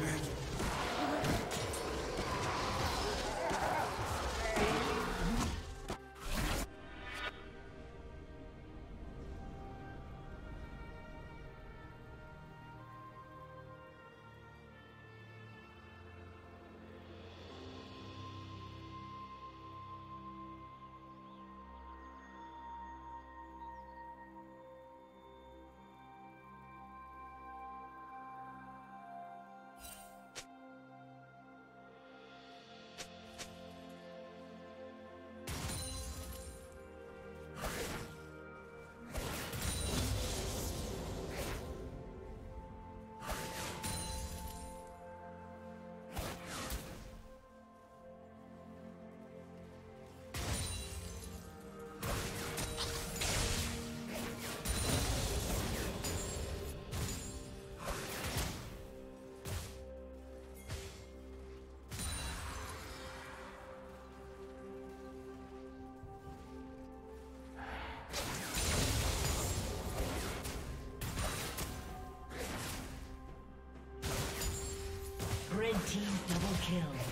blood. Double kill.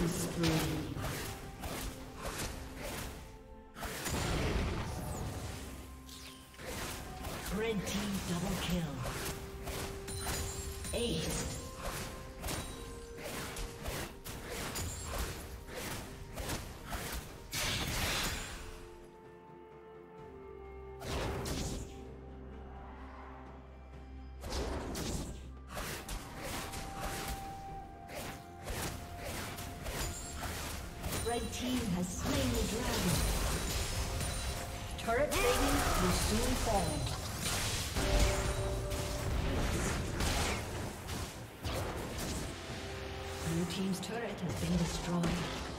Killing spree. Team has slain the dragon. Turret plating will soon fall. Blue team's turret has been destroyed.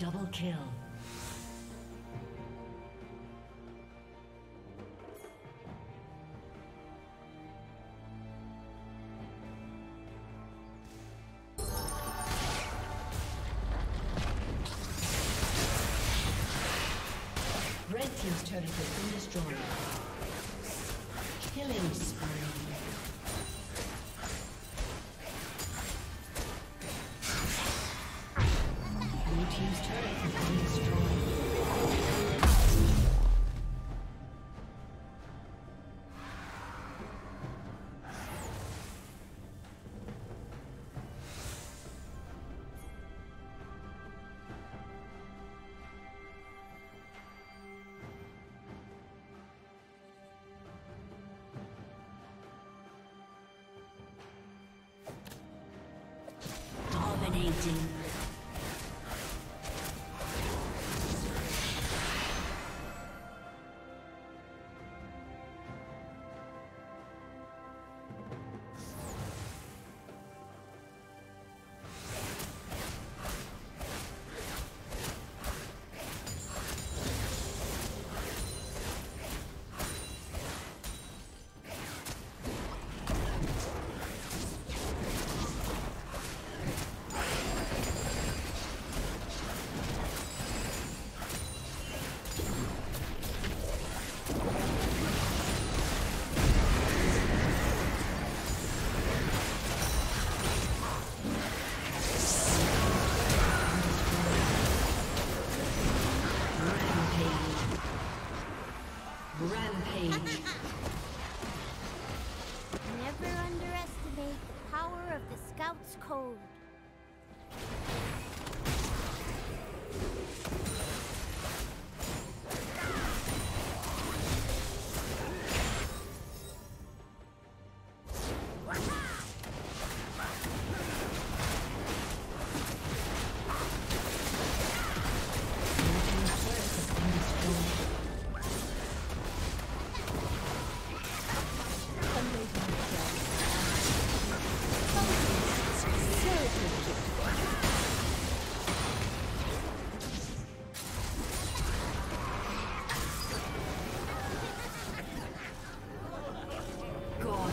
Double kill. Red team's turret has been destroyed. Killing spree. Dominating.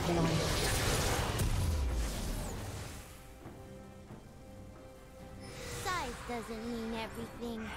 Size doesn't mean everything.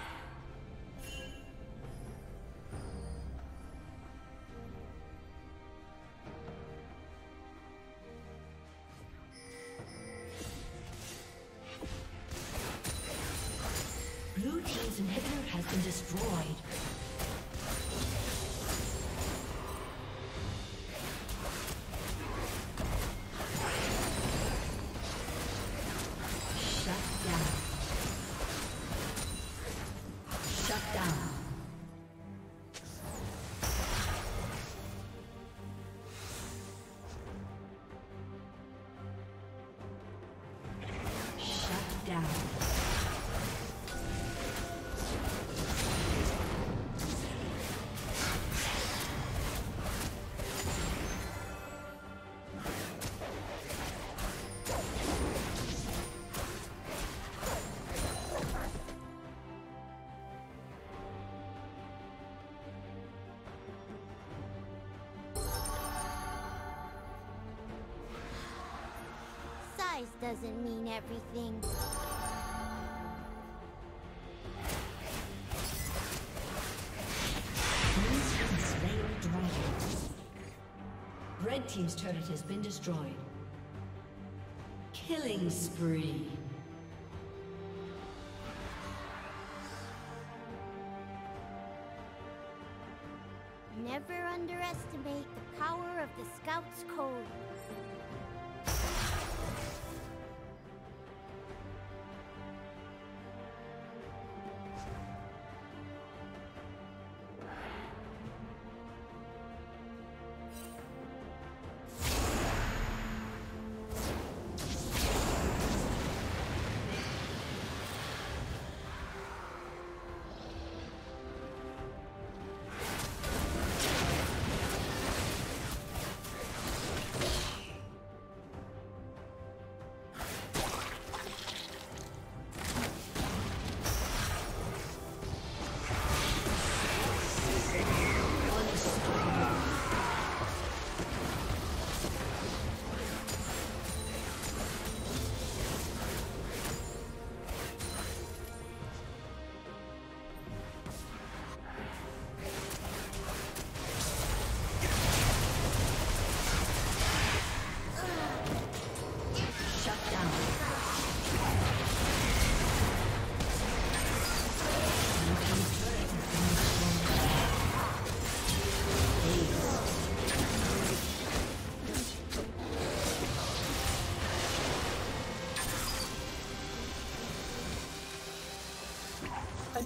Doesn't mean everything. Blue team slain the dragon. Red team's turret has been destroyed. Killing spree. Never underestimate the power of the Scout's Code.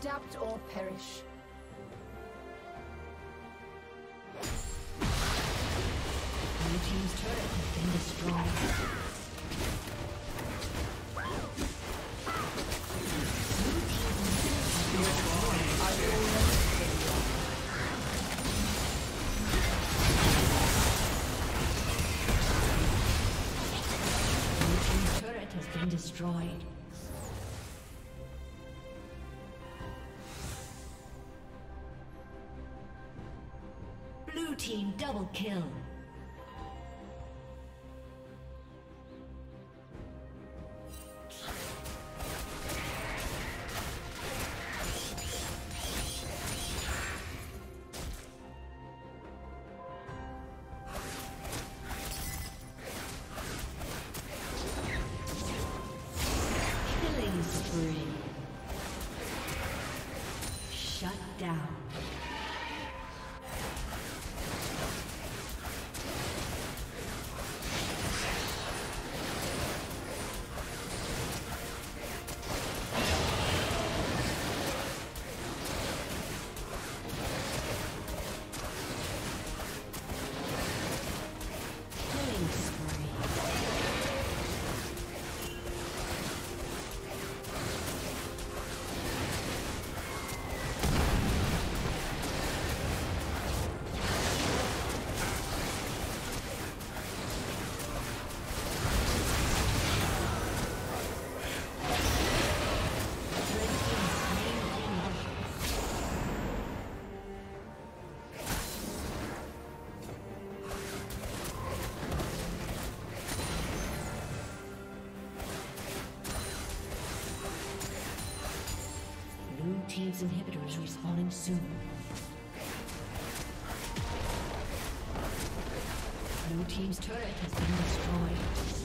Adapt or perish. Blue team's turret has been destroyed. Destroyed. Team double kill. Team's inhibitor is respawning soon. Blue team's turret has been destroyed.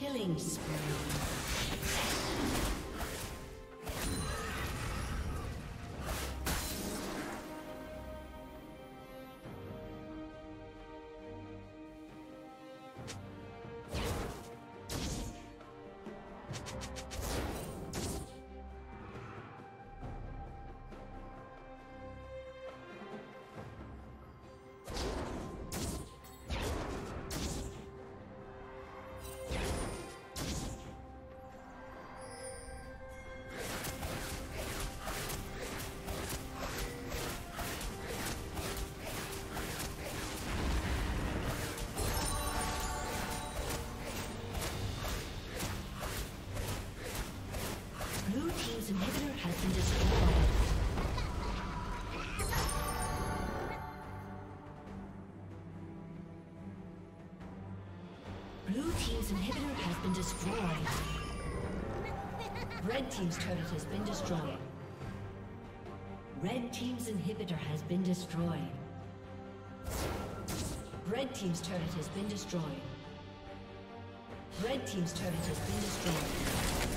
Killing spree. Inhibitor has been destroyed. Red Team's turret has been destroyed. Red Team's inhibitor has been destroyed. Red Team's turret has been destroyed. Red Team's turret has been destroyed.